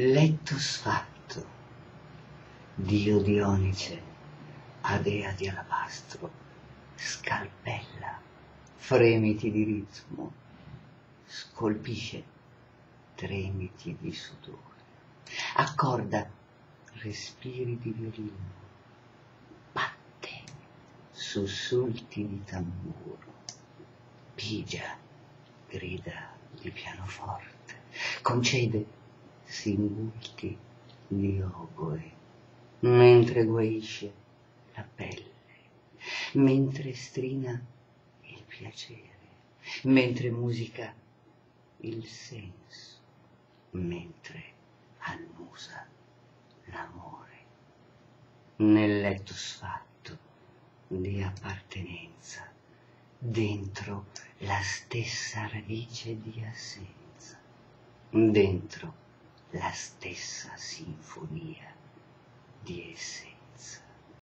letto sfatto, dio Dionice, adea di alabastro, scalpella, fremiti di ritmo, scolpisce tremiti di sudore, accorda respiri di violino, batte sussulti di tamburo, pigia grida di pianoforte, concede singulti di oboe, mentre guaisce la pelle, mentre strina il piacere, mentre musica il senso, mentre annusa l'amore. Nel letto sfatto di appartenenza, dentro la stessa radice di assenza, dentro la stessa sinfonia di essenza.